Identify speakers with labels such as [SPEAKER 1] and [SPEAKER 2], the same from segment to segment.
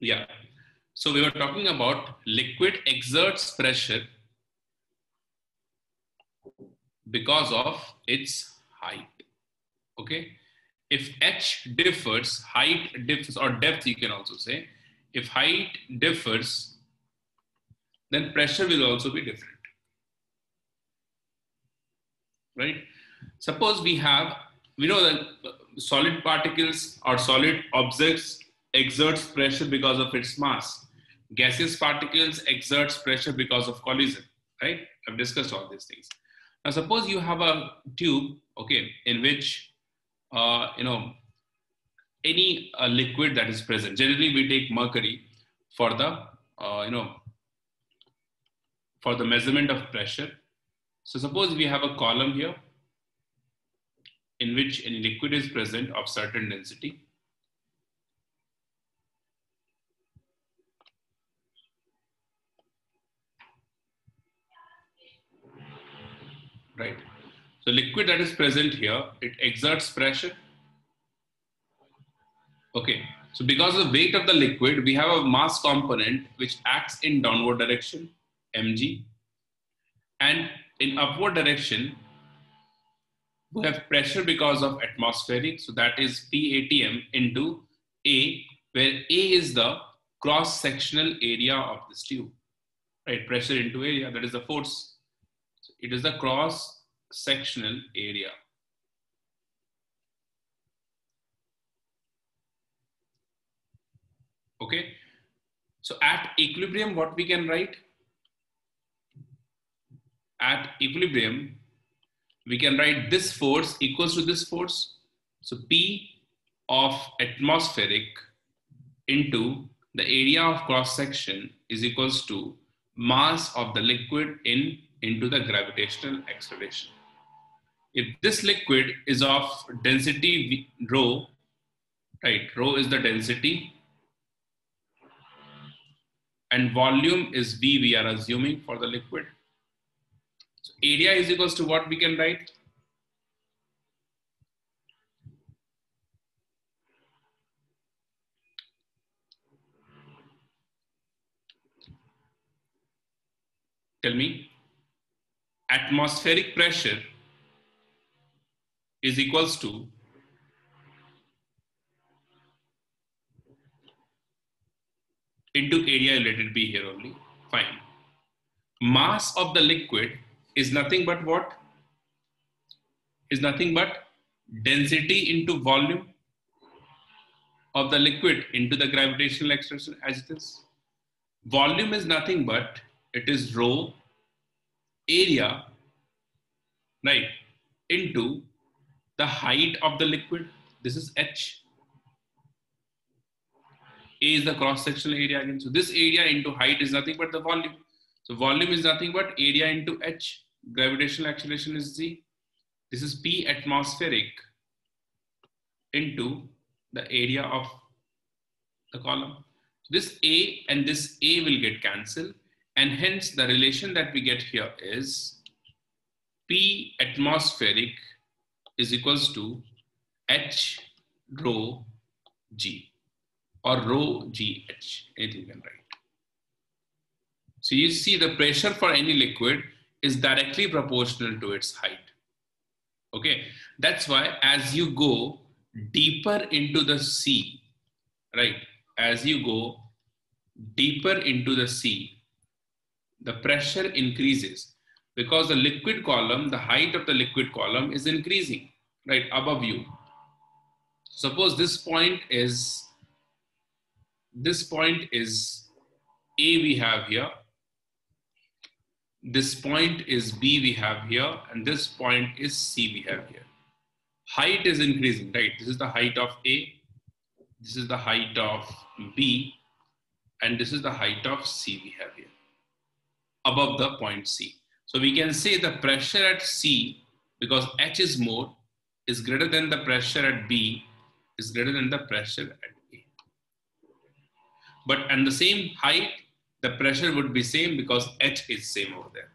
[SPEAKER 1] Yeah. So we were talking about liquid exerts pressure because of its height. Okay. If h differs, height differs, or depth, you can also say. If height differs, then pressure will also be different. Right? Suppose we have, we know that solid particles or solid objects exerts pressure because of its mass. Gaseous particles exerts pressure because of collision, right? I've discussed all these things. Now, suppose you have a tube, okay, in which, uh, you know, any uh, liquid that is present. Generally, we take mercury for the, uh, you know, for the measurement of pressure. So suppose we have a column here in which any liquid is present of certain density. Right. So liquid that is present here, it exerts pressure. Okay. So because of the weight of the liquid, we have a mass component which acts in downward direction, mg. And in upward direction, we have pressure because of atmospheric. So that is PATM into A, where A is the cross-sectional area of this tube, right? Pressure into area, that is the force. It is the cross-sectional area. Okay. So at equilibrium, what we can write? At equilibrium, we can write this force equals to this force. So P of atmospheric into the area of cross section is equals to mass of the liquid in into the gravitational acceleration. If this liquid is of density rho, right, rho is the density and volume is V we are assuming for the liquid So area is equals to what we can write? Tell me. Atmospheric pressure is equals to into area let it be here only fine mass of the liquid is nothing but what? Is nothing but density into volume of the liquid into the gravitational acceleration as it is. Volume is nothing but it is rho area, right, into the height of the liquid. This is H. A is the cross sectional area again. So this area into height is nothing but the volume. So volume is nothing but area into H gravitational acceleration is g. This is P atmospheric into the area of the column. This A and this A will get cancelled and hence the relation that we get here is P atmospheric is equals to H rho G or rho GH, anything you can write. So you see the pressure for any liquid is directly proportional to its height. Okay, that's why as you go deeper into the sea, right, as you go deeper into the sea, the pressure increases because the liquid column, the height of the liquid column is increasing, right, above you. Suppose this point is, this point is A we have here, this point is B we have here, and this point is C we have here. Height is increasing, right? This is the height of A, this is the height of B, and this is the height of C we have here, above the point C. So we can say the pressure at C, because H is more, is greater than the pressure at B, is greater than the pressure at A. But and the same height, the pressure would be same because H is same over there.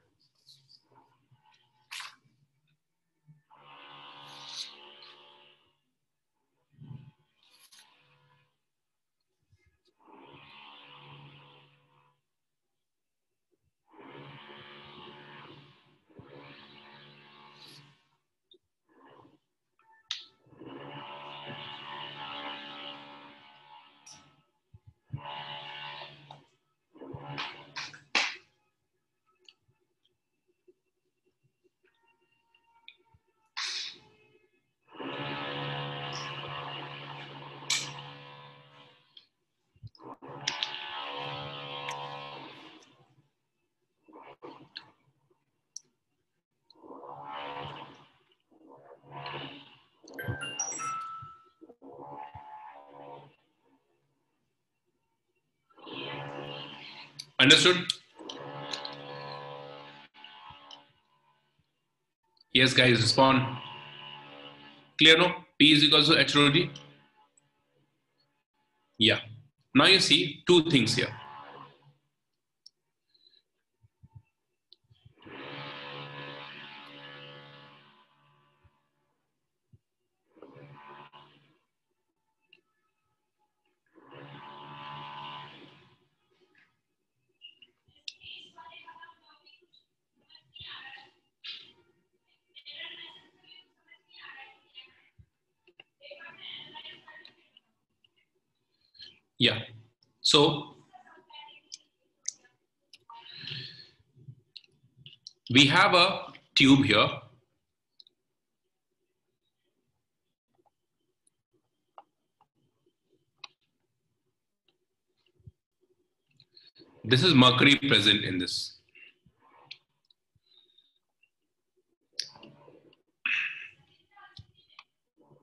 [SPEAKER 1] Understood? Yes, guys, respond. Clear no? P is equal to H rho D. Yeah. Now you see two things here. Yeah. So we have a tube here. This is mercury present in this.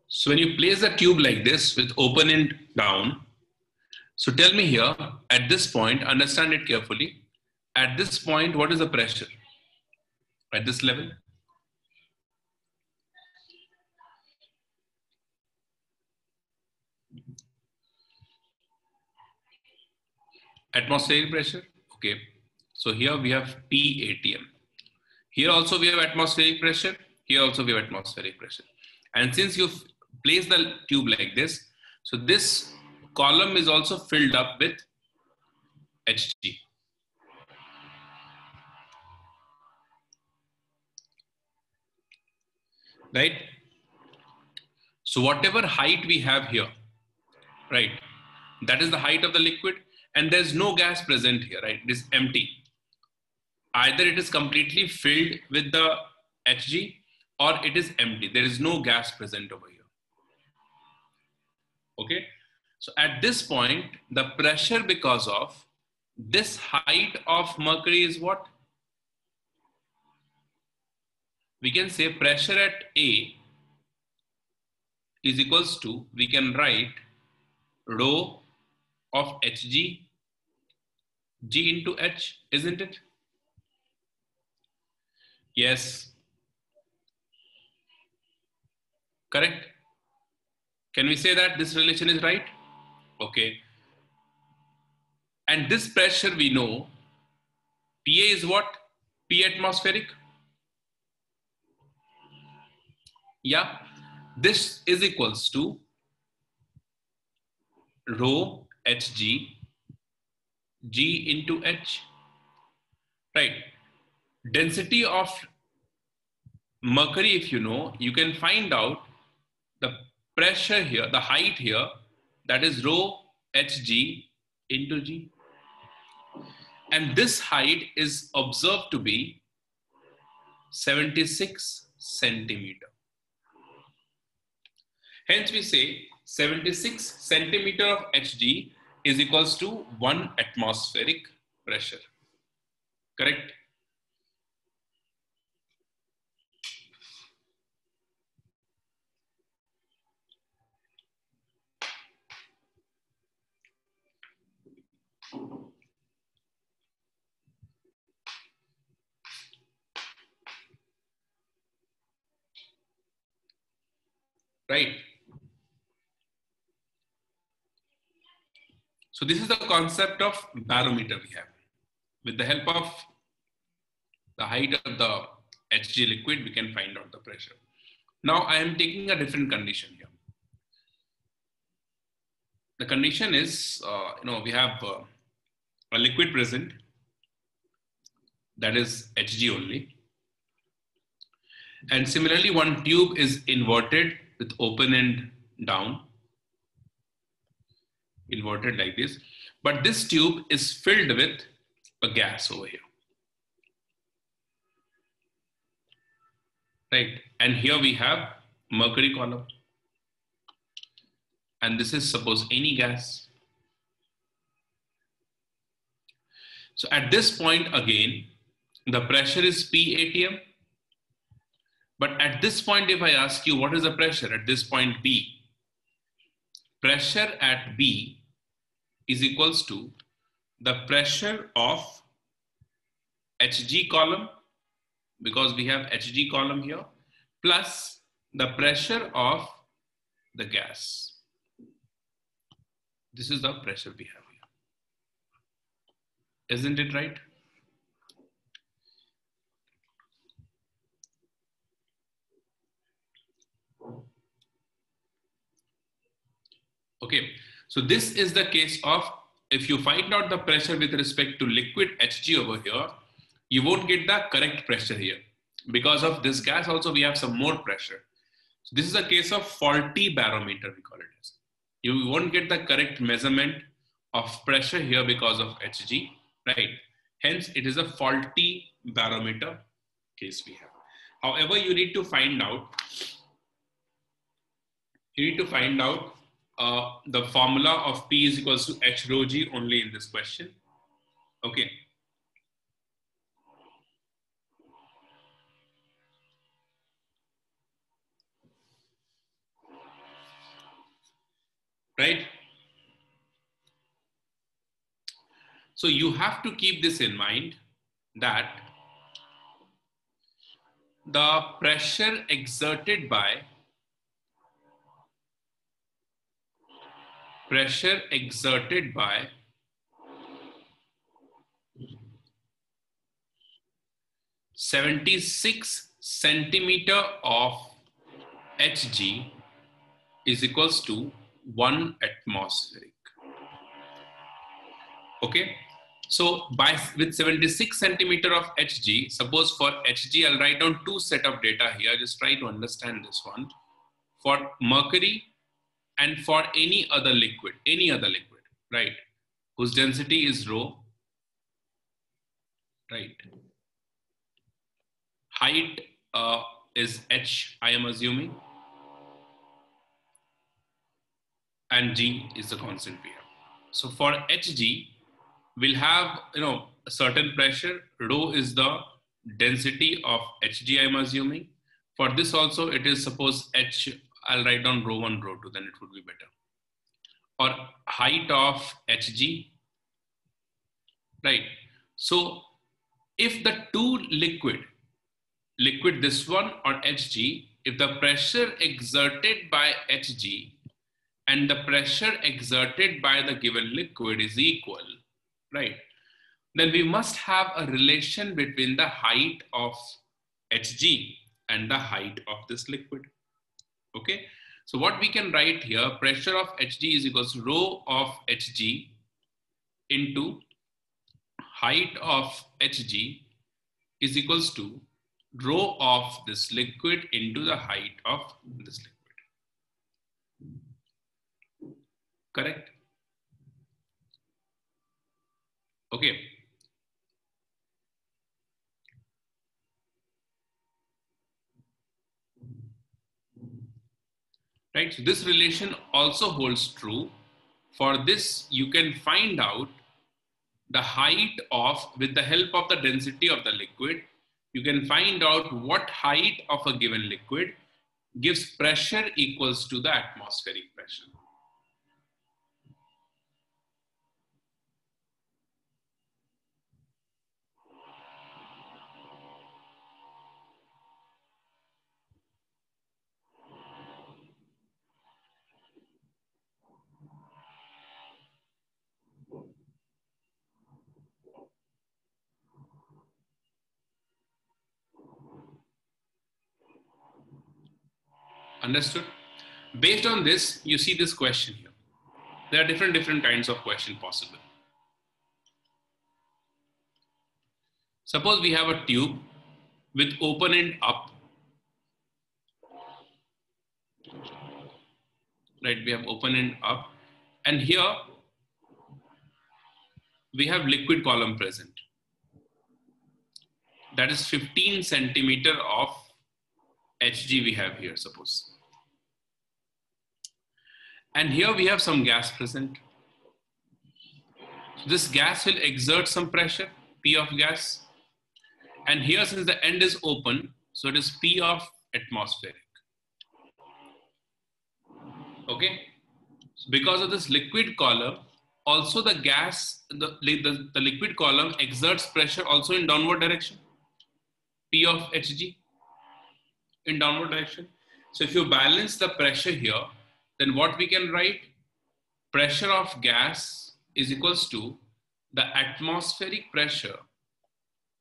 [SPEAKER 1] So when you place a tube like this with open end down, so tell me here, at this point, understand it carefully. At this point, what is the pressure? At this level? Atmospheric pressure, okay. So here we have PATM. Here also we have atmospheric pressure. Here also we have atmospheric pressure. And since you place the tube like this, so this column is also filled up with Hg. Right? So whatever height we have here, right, that is the height of the liquid and there's no gas present here, right? It is empty. Either it is completely filled with the Hg or it is empty. There is no gas present over here. Okay. So at this point, the pressure because of this height of mercury is what? We can say pressure at A is equals to, we can write rho of Hg, G into H, isn't it? Yes. Correct? Can we say that this relation is right? Okay. And this pressure we know, PA is what? P atmospheric. Yeah. This is equals to rho Hg G into H. Right. Density of mercury, if you know, you can find out the pressure here, the height here that is rho hg into g. And this height is observed to be 76 centimeter. Hence we say 76 centimeter of Hg is equals to one atmospheric pressure. Correct? Right? So this is the concept of barometer we have. With the help of the height of the Hg liquid, we can find out the pressure. Now I am taking a different condition here. The condition is, uh, you know, we have uh, a liquid present that is Hg only. And similarly, one tube is inverted with open end down, inverted like this. But this tube is filled with a gas over here. Right, and here we have mercury column. And this is suppose any gas. So at this point again, the pressure is PATM but at this point, if I ask you what is the pressure at this point B, pressure at B is equals to the pressure of Hg column, because we have Hg column here, plus the pressure of the gas. This is the pressure we have here. Isn't it right? Okay, so this is the case of if you find out the pressure with respect to liquid Hg over here, you won't get the correct pressure here. Because of this gas also we have some more pressure. So this is a case of faulty barometer we call it as. You won't get the correct measurement of pressure here because of Hg, right? Hence it is a faulty barometer case we have. However, you need to find out, you need to find out uh, the formula of P is equals to H rho G only in this question. Okay. Right? So you have to keep this in mind that the pressure exerted by pressure exerted by Seventy-six centimeter of Hg is equals to one atmospheric. Okay, so by with 76 centimeter of Hg, suppose for Hg, I'll write down two set of data here. Just try to understand this one. For mercury, and for any other liquid, any other liquid, right, whose density is rho, right, height uh, is h, I am assuming, and g is the constant we have. So for hg, we'll have, you know, a certain pressure, rho is the density of hg, I'm assuming. For this also, it is suppose h I'll write down rho 1, rho 2, then it would be better. Or height of Hg, right? So if the two liquid, liquid this one or Hg, if the pressure exerted by Hg and the pressure exerted by the given liquid is equal, right? Then we must have a relation between the height of Hg and the height of this liquid. Okay. So what we can write here, pressure of Hg is equals rho of Hg into height of Hg is equals to rho of this liquid into the height of this liquid. Correct? Okay. Right? So this relation also holds true. For this, you can find out the height of, with the help of the density of the liquid, you can find out what height of a given liquid gives pressure equals to the atmospheric pressure. Understood? Based on this, you see this question here. There are different, different kinds of question possible. Suppose we have a tube with open end up. Right, we have open end up. And here we have liquid column present. That is 15 centimeter of Hg we have here, suppose. And here we have some gas present. This gas will exert some pressure, P of gas. And here, since the end is open, so it is P of atmospheric. Okay. So because of this liquid column, also the gas, the, the, the liquid column exerts pressure also in downward direction. P of Hg in downward direction. So if you balance the pressure here, then what we can write? Pressure of gas is equals to the atmospheric pressure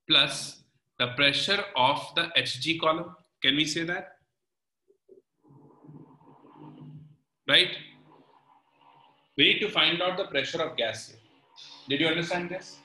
[SPEAKER 1] plus the pressure of the Hg column. Can we say that? Right? We need to find out the pressure of gas here. Did you understand this?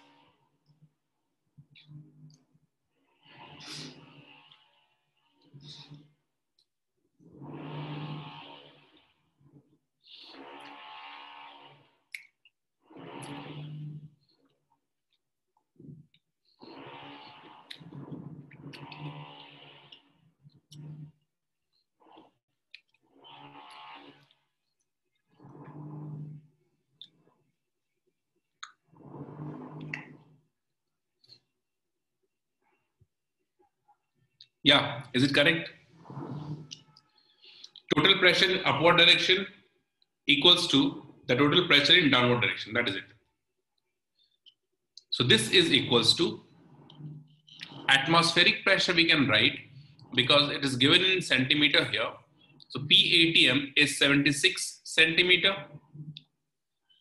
[SPEAKER 1] Yeah, is it correct? Total pressure in upward direction equals to the total pressure in downward direction. That is it. So this is equals to atmospheric pressure we can write because it is given in centimeter here. So PATM is 76 centimeter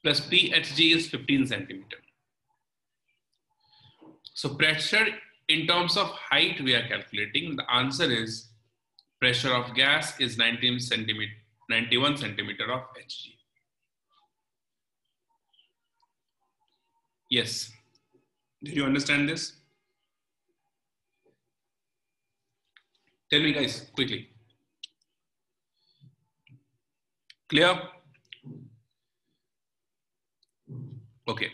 [SPEAKER 1] plus PHG is 15 centimeter. So pressure in terms of height we are calculating, the answer is pressure of gas is 19 centimeter, 91 centimeter of Hg. Yes. Did you understand this? Tell me guys, quickly. Clear? Okay.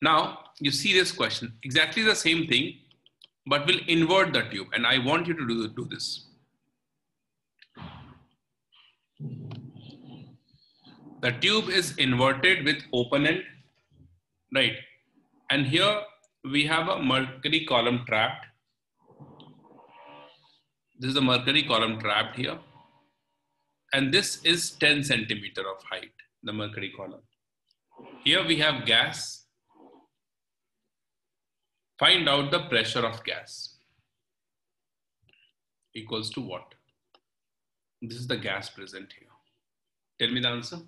[SPEAKER 1] Now you see this question, exactly the same thing, but we'll invert the tube. And I want you to do, do this. The tube is inverted with open end, right? And here we have a mercury column trapped. This is the mercury column trapped here. And this is 10 centimeter of height, the mercury column. Here we have gas Find out the pressure of gas equals to what? This is the gas present here. Tell me the answer.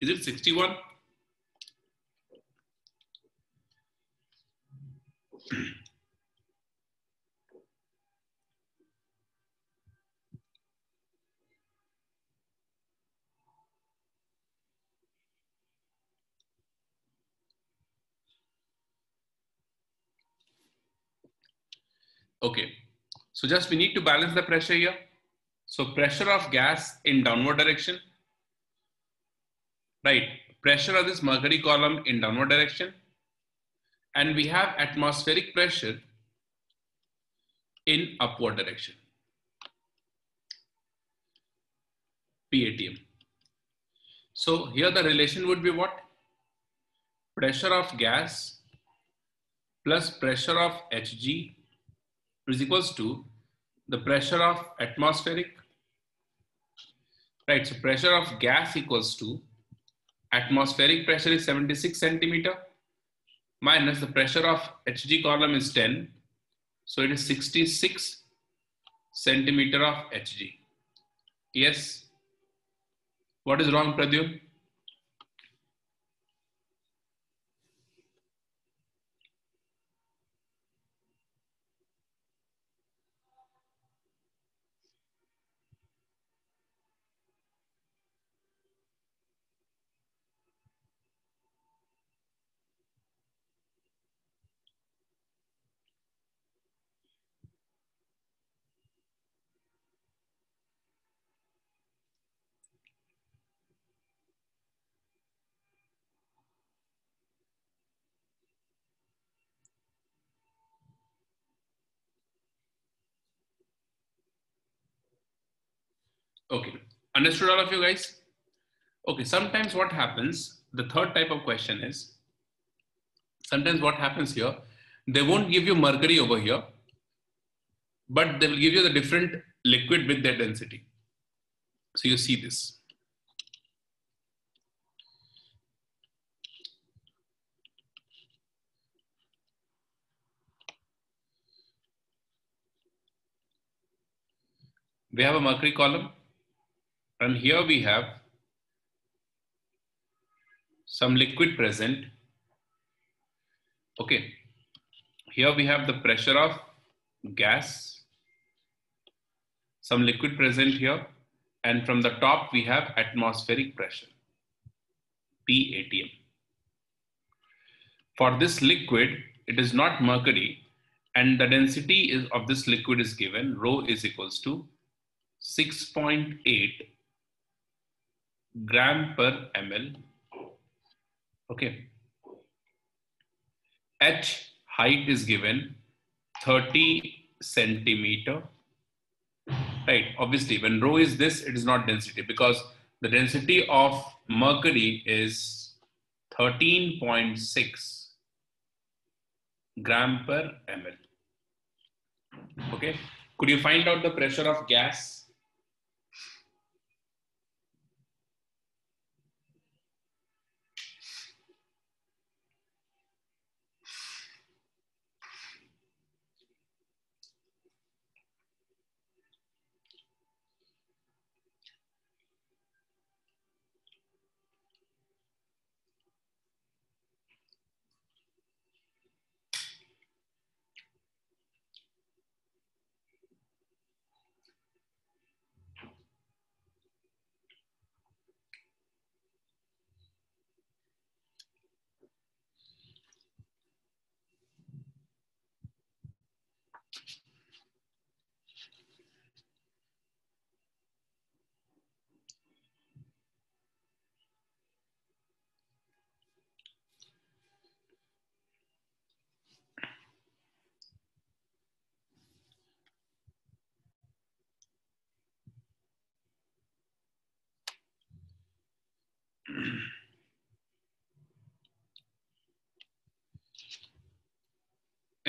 [SPEAKER 1] Is it 61? Okay, so just we need to balance the pressure here. So pressure of gas in downward direction right? Pressure of this mercury column in downward direction. And we have atmospheric pressure in upward direction. PATM. So here the relation would be what? Pressure of gas plus pressure of Hg is equals to the pressure of atmospheric. Right, so pressure of gas equals to atmospheric pressure is 76 centimeter minus the pressure of Hg column is 10. So it is 66 centimeter of Hg. Yes. What is wrong, Pradyum? Okay, understood all of you guys? Okay, sometimes what happens, the third type of question is, sometimes what happens here, they won't give you mercury over here, but they will give you the different liquid with their density. So you see this. We have a mercury column and here we have some liquid present. Okay, here we have the pressure of gas, some liquid present here, and from the top we have atmospheric pressure, PATM. For this liquid, it is not mercury, and the density is, of this liquid is given, rho is equals to 6.8 gram per ml. Okay. H height is given 30 centimeter. Right. Obviously, when rho is this, it is not density because the density of mercury is 13.6 gram per ml. Okay. Could you find out the pressure of gas?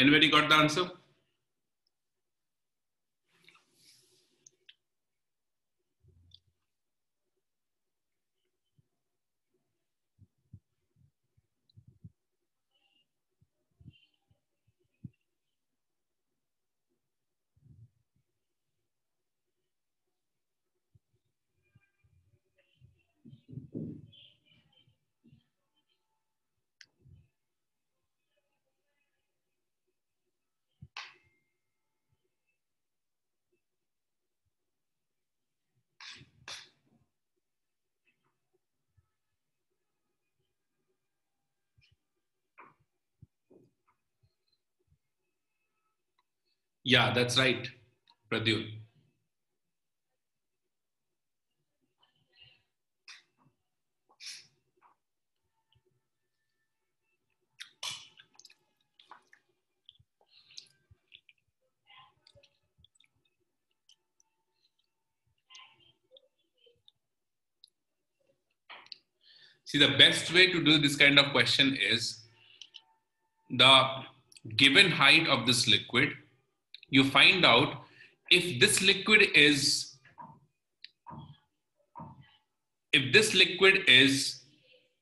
[SPEAKER 1] Anybody got the answer? Yeah, that's right, Pradyul. See, the best way to do this kind of question is the given height of this liquid you find out if this liquid is if this liquid is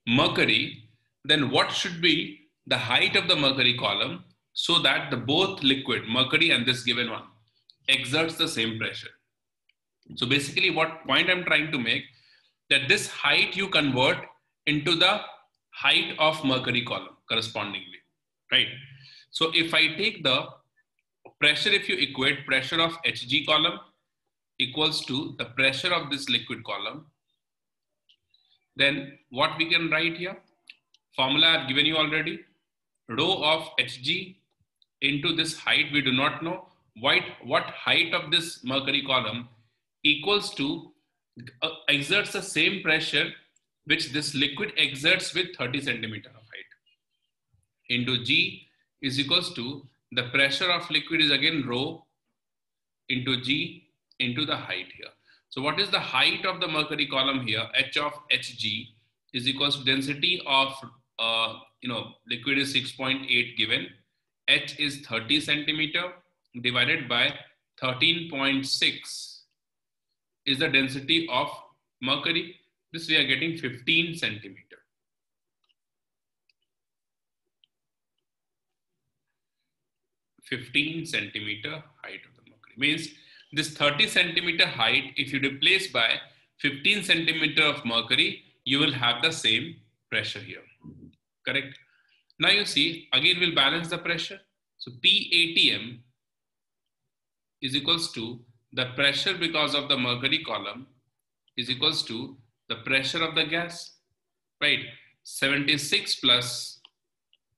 [SPEAKER 1] mercury, then what should be the height of the mercury column so that the both liquid, mercury and this given one, exerts the same pressure. So basically what point I'm trying to make that this height you convert into the height of mercury column correspondingly, right? So if I take the pressure, if you equate pressure of Hg column equals to the pressure of this liquid column, then what we can write here? Formula I've given you already. Rho of Hg into this height, we do not know. What, what height of this mercury column equals to uh, exerts the same pressure which this liquid exerts with 30 centimeter of height into G is equals to the pressure of liquid is again rho into G into the height here. So what is the height of the mercury column here? H of Hg is equals to density of, uh, you know, liquid is 6.8 given. H is 30 centimeter divided by 13.6 is the density of mercury. This we are getting 15 centimeter. 15 centimeter height of the mercury. Means this 30 centimeter height, if you replace by 15 centimeter of mercury, you will have the same pressure here. Correct? Now you see, again we'll balance the pressure. So PATM is equals to the pressure because of the mercury column is equals to the pressure of the gas, right? 76 plus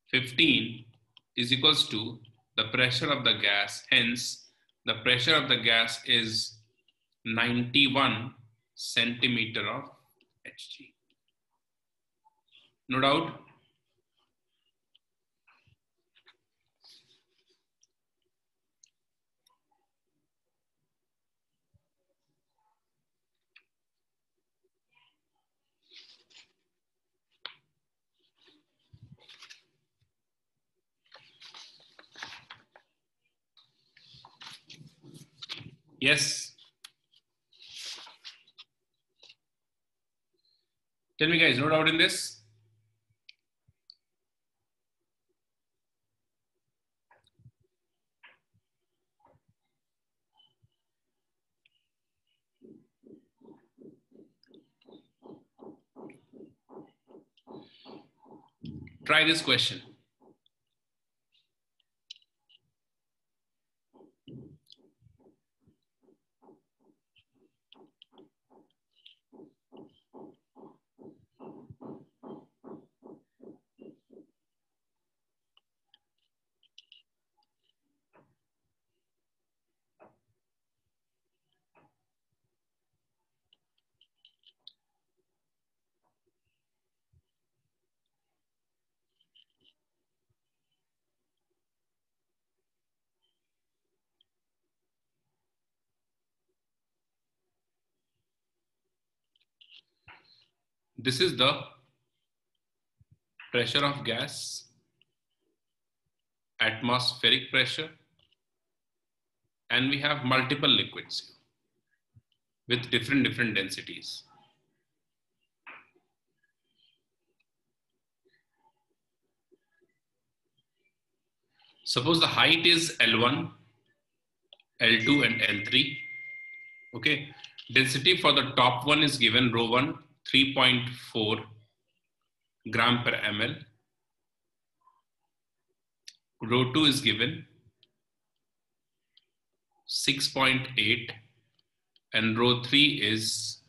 [SPEAKER 1] 15 is equals to the pressure of the gas. Hence, the pressure of the gas is 91 centimeter of Hg. No doubt? Yes. Tell me guys, no doubt in this? Try this question. This is the pressure of gas, atmospheric pressure, and we have multiple liquids with different, different densities. Suppose the height is L1, L2, and L3. Okay. Density for the top one is given rho 1 3.4 gram per ml. Rho 2 is given 6.8 and rho 3 is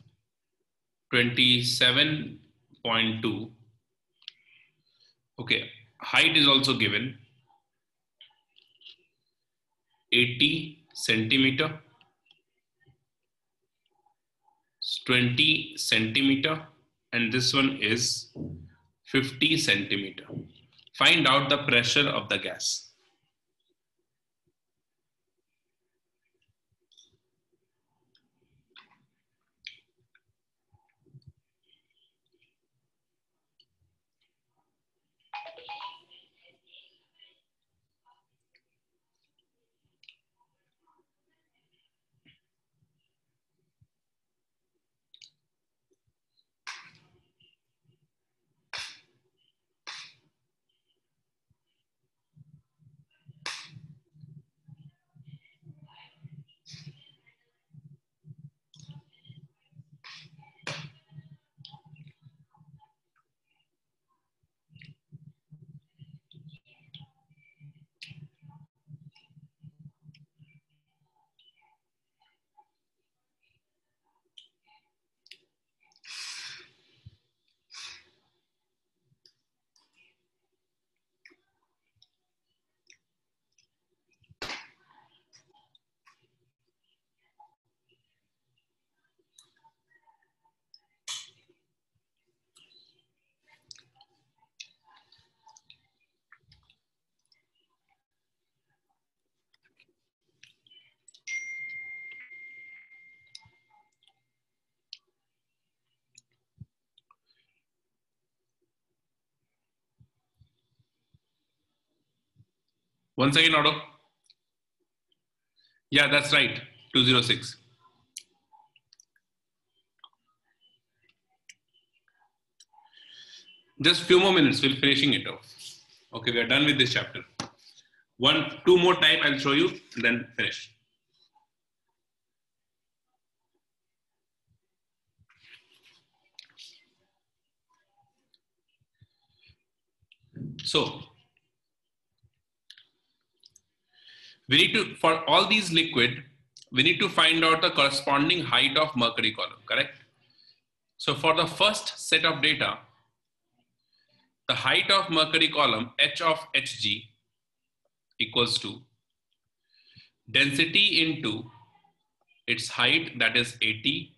[SPEAKER 1] 27.2. Okay, height is also given 80 centimeter 20 centimeter and this one is 50 centimeter. Find out the pressure of the gas. Once again, Otto. Yeah, that's right. 206. Just few more minutes, we'll finishing it off. Okay, we are done with this chapter. One, two more type I'll show you, then finish. So we need to, for all these liquid, we need to find out the corresponding height of mercury column, correct? So for the first set of data, the height of mercury column H of Hg equals to density into its height that is 80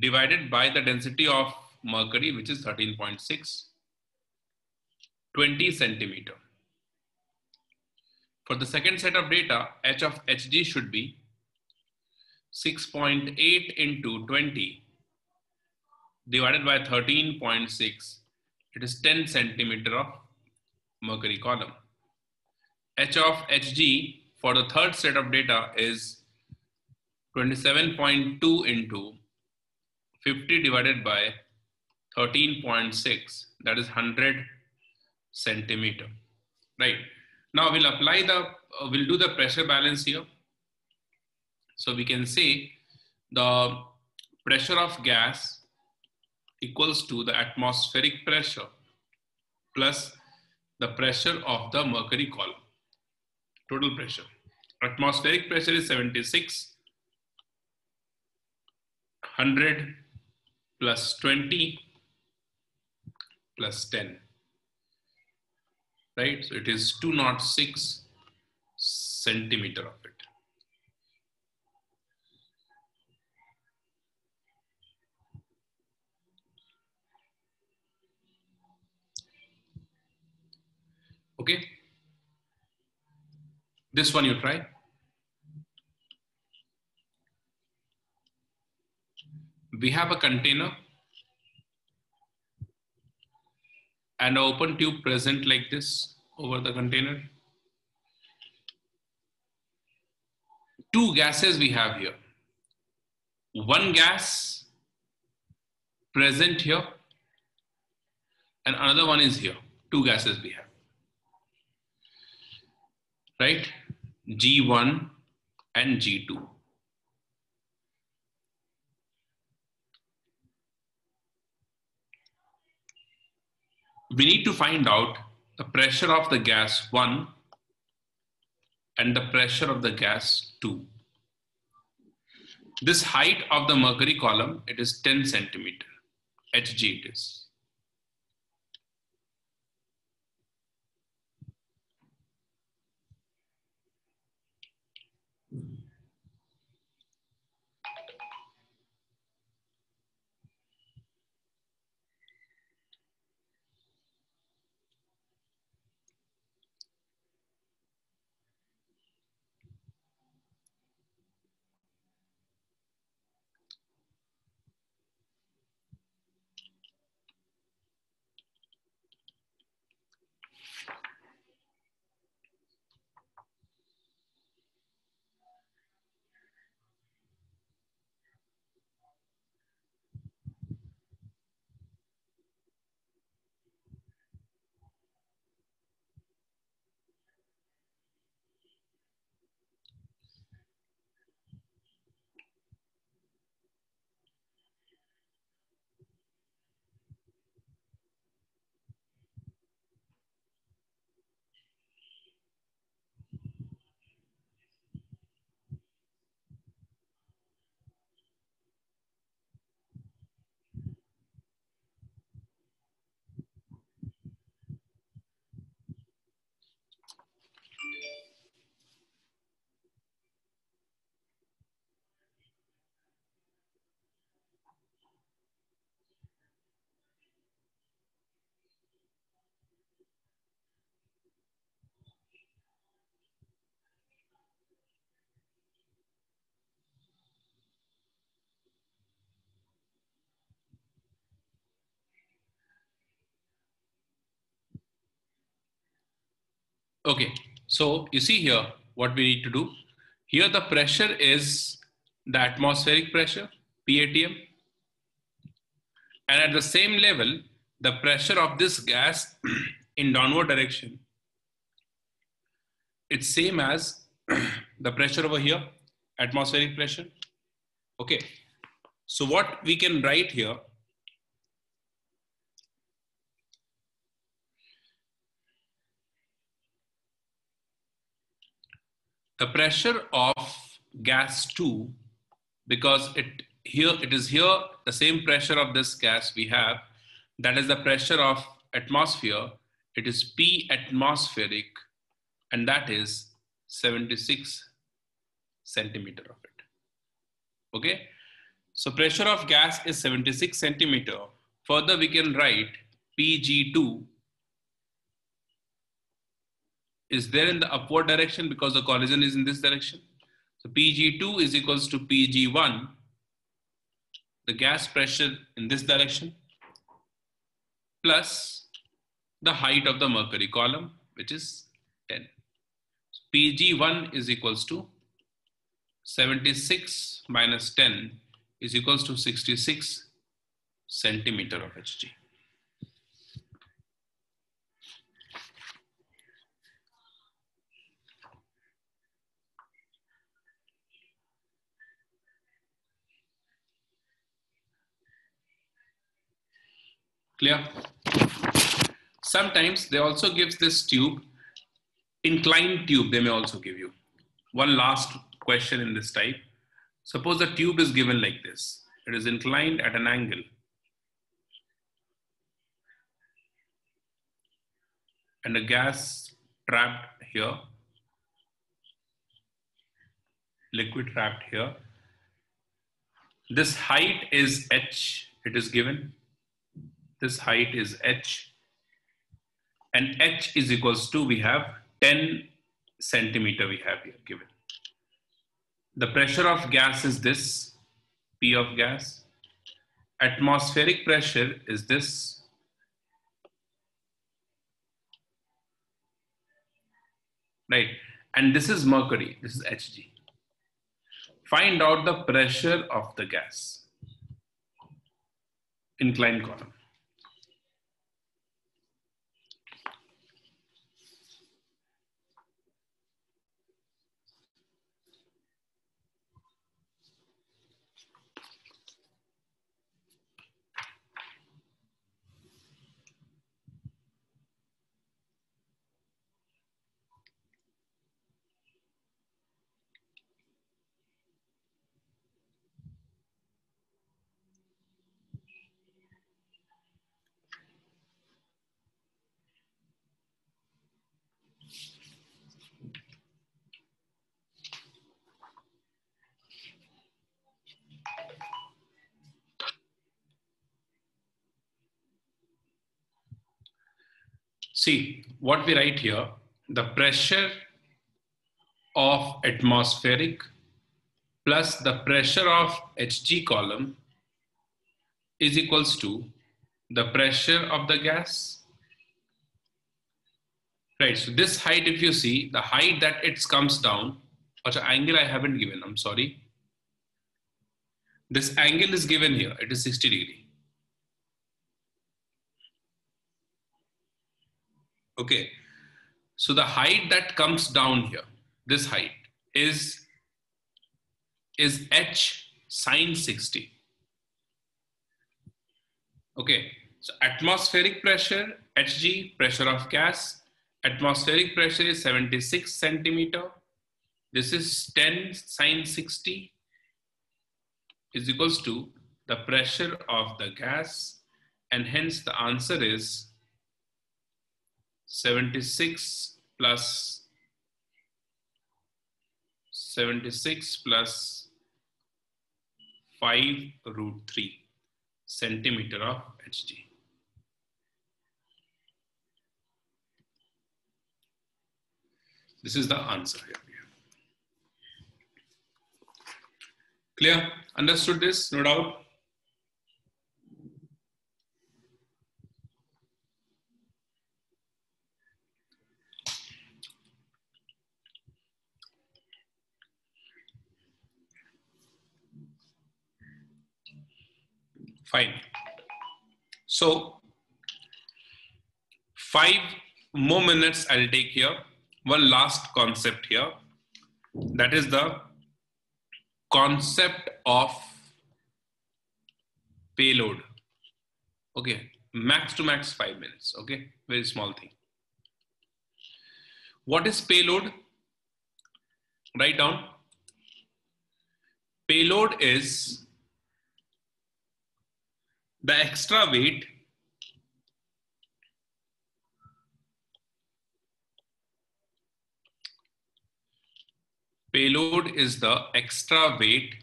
[SPEAKER 1] divided by the density of mercury which is 13.6 20 centimeter. For the second set of data, H of Hg should be 6.8 into 20 divided by 13.6. It is 10 centimeter of mercury column. H of Hg for the third set of data is 27.2 into 50 divided by 13.6 that is 100 centimeter, right? Now we'll apply the, uh, we'll do the pressure balance here. So we can say the pressure of gas equals to the atmospheric pressure plus the pressure of the mercury column, total pressure. Atmospheric pressure is 76, 100 plus 20 plus 10 right? So it is 206 centimeter of it. Okay. This one you try. We have a container and open tube present like this over the container. Two gases we have here. One gas present here and another one is here. Two gases we have. Right? G1 and G2. We need to find out the pressure of the gas 1 and the pressure of the gas 2. This height of the mercury column, it is 10 centimeter, Hg it is. Okay, So you see here what we need to do. Here the pressure is the atmospheric pressure, PATM. And at the same level, the pressure of this gas in downward direction, it's same as the pressure over here, atmospheric pressure. Okay, so what we can write here, the pressure of gas 2, because it here it is here the same pressure of this gas we have, that is the pressure of atmosphere, it is P atmospheric, and that is 76 centimeter of it. Okay, so pressure of gas is 76 centimeter. Further, we can write Pg2 is there in the upward direction because the collision is in this direction. So Pg2 is equals to Pg1, the gas pressure in this direction, plus the height of the mercury column, which is 10. So Pg1 is equals to 76 minus 10 is equals to 66 centimeter of Hg. Clear? Sometimes they also gives this tube, inclined tube they may also give you. One last question in this type. Suppose the tube is given like this. It is inclined at an angle. And a gas trapped here, liquid trapped here. This height is h, it is given. This height is h. And h is equals to, we have 10 centimeter we have here given. The pressure of gas is this, P of gas. Atmospheric pressure is this. Right, and this is mercury, this is Hg. Find out the pressure of the gas. Inclined column. See what we write here, the pressure of atmospheric plus the pressure of Hg column is equals to the pressure of the gas. Right, so this height, if you see, the height that it comes down, or the angle I haven't given, I'm sorry. This angle is given here, it is 60 degree. Okay. So the height that comes down here, this height is, is h sine 60. Okay. So atmospheric pressure, Hg, pressure of gas, atmospheric pressure is 76 centimeter. This is 10 sine 60 is equals to the pressure of the gas and hence the answer is 76 plus 76 plus 5 root 3 centimeter of Hg. This is the answer here. Clear? Understood this? No doubt? Fine. So five more minutes I'll take here. One last concept here. That is the concept of payload. Okay, max to max five minutes. Okay, very small thing. What is payload? Write down. Payload is the extra weight. Payload is the extra weight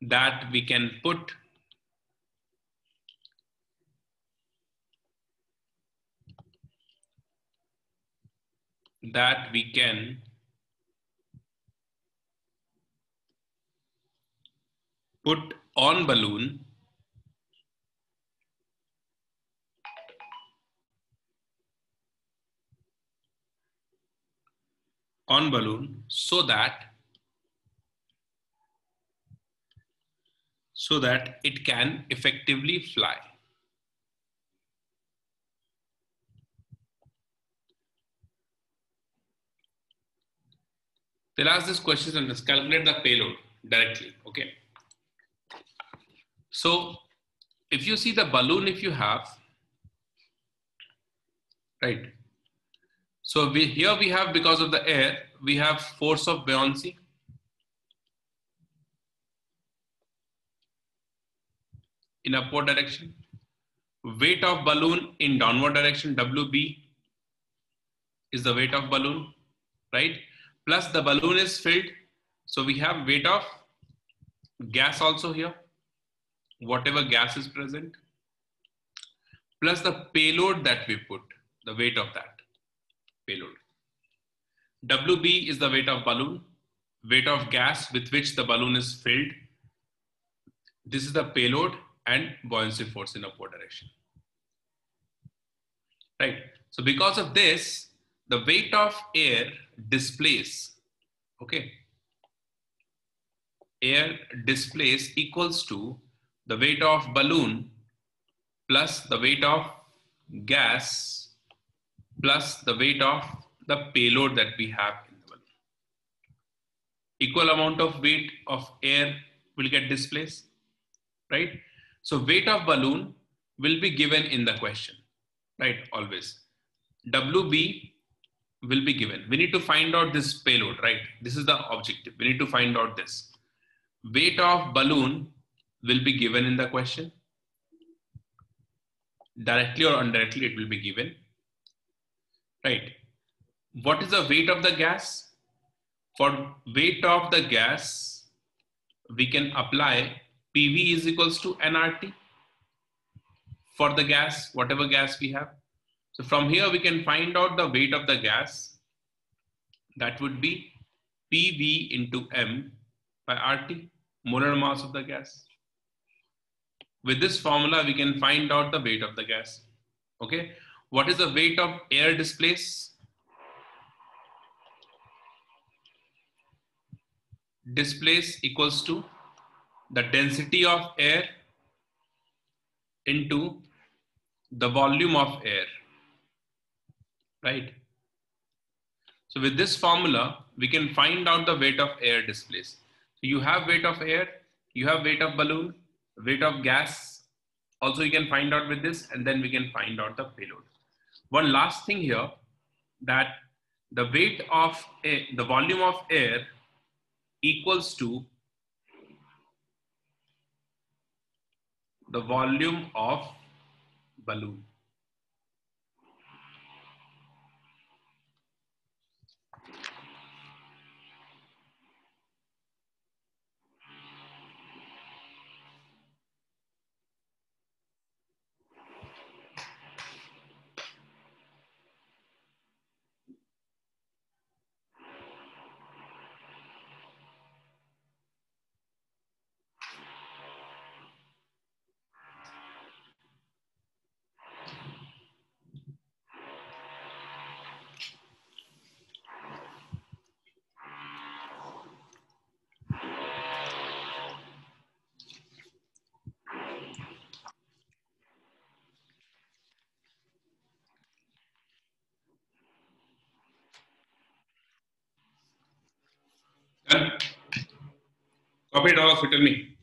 [SPEAKER 1] that we can put that we can put on balloon on balloon so that so that it can effectively fly. They'll ask this question and just calculate the payload directly, okay? So if you see the balloon, if you have, right? So we, here we have, because of the air, we have force of buoyancy. in upward direction. Weight of balloon in downward direction, WB is the weight of balloon, right? Plus the balloon is filled. So we have weight of gas also here whatever gas is present, plus the payload that we put, the weight of that payload. WB is the weight of balloon, weight of gas with which the balloon is filled. This is the payload and buoyancy force in upward direction. Right. So because of this, the weight of air displace, okay, air displace equals to the weight of balloon plus the weight of gas plus the weight of the payload that we have in the balloon. Equal amount of weight of air will get displaced, right? So weight of balloon will be given in the question, right? Always. WB will be given. We need to find out this payload, right? This is the objective. We need to find out this. Weight of balloon will be given in the question. Directly or indirectly, it will be given. Right. What is the weight of the gas? For weight of the gas, we can apply PV is equals to nRT for the gas, whatever gas we have. So from here, we can find out the weight of the gas. That would be PV into M by RT, molar mass of the gas. With this formula, we can find out the weight of the gas. Okay. What is the weight of air displaced? Displace equals to the density of air into the volume of air, right? So with this formula, we can find out the weight of air displaced. So you have weight of air, you have weight of balloon, weight of gas also you can find out with this and then we can find out the payload. One last thing here that the weight of a, the volume of air equals to the volume of balloon. Copy it all of it, tell me.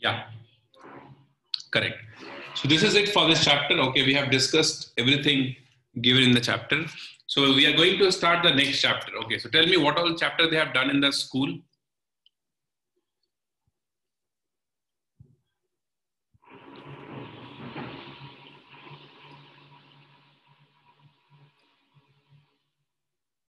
[SPEAKER 1] Yeah, correct. So this is it for this chapter. Okay, we have discussed everything given in the chapter. So we are going to start the next chapter. Okay, so tell me what all chapter they have done in the school.